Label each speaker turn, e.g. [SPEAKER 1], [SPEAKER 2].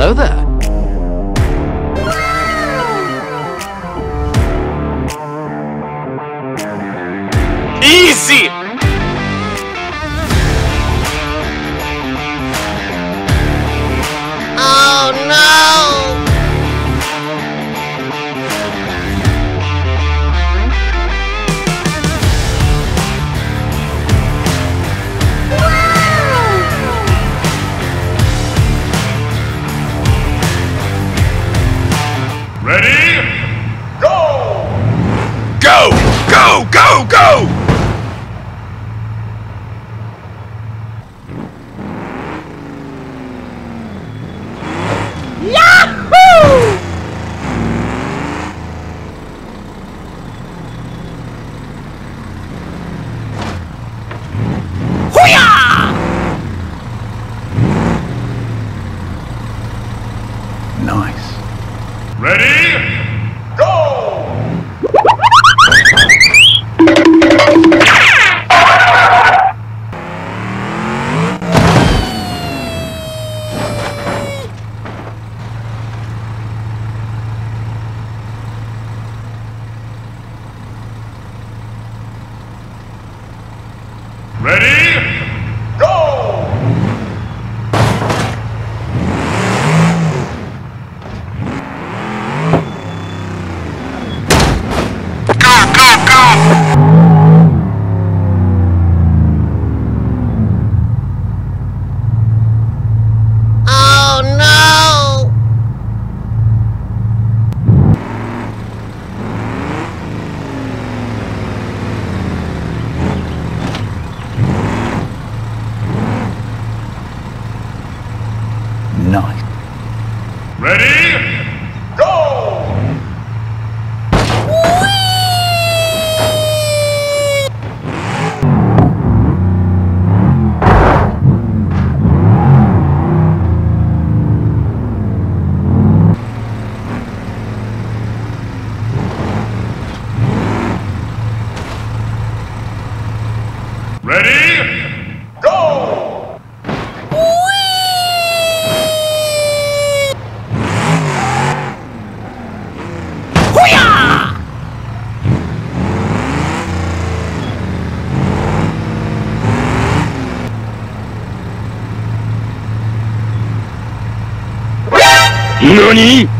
[SPEAKER 1] Hello there.
[SPEAKER 2] Easy!
[SPEAKER 3] Oh no!
[SPEAKER 4] Go! Go! Go!
[SPEAKER 3] Yahoo!
[SPEAKER 4] Nice. Ready? Ready? Go! Go, go, go!
[SPEAKER 3] Oh no!
[SPEAKER 4] Nice. Ready? Go! Ready? Go!
[SPEAKER 3] Hoo-yah!
[SPEAKER 4] NANI